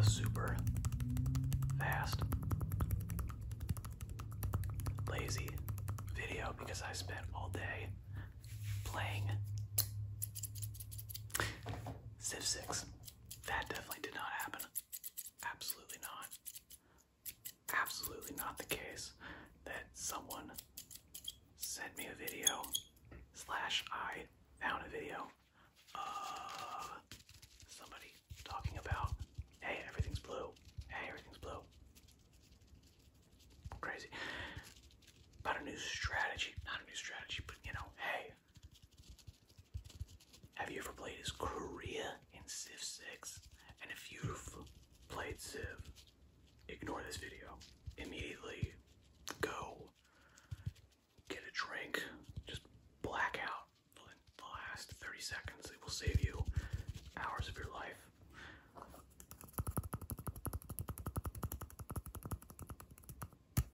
a super fast, lazy video because I spent all day playing Civ 6. That definitely did not happen. Absolutely not. Absolutely not the case that someone sent me a video slash I found a video of somebody talking about hey everything's blue hey everything's blue crazy. About a new strategy not a new strategy but you know hey. Have you ever played as Korea in Civ 6 and if you've played Civ ignore this video. Immediately go get a drink, just black out for the last 30 seconds. It will save you